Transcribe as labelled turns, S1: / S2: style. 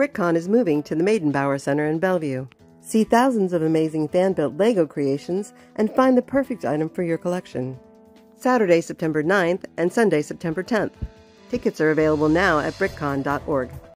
S1: BrickCon is moving to the Meydenbauer Center in Bellevue. See thousands of amazing fan built Lego creations and find the perfect item for your collection. Saturday, September 9th and Sunday, September 10th. Tickets are available now at brickcon.org.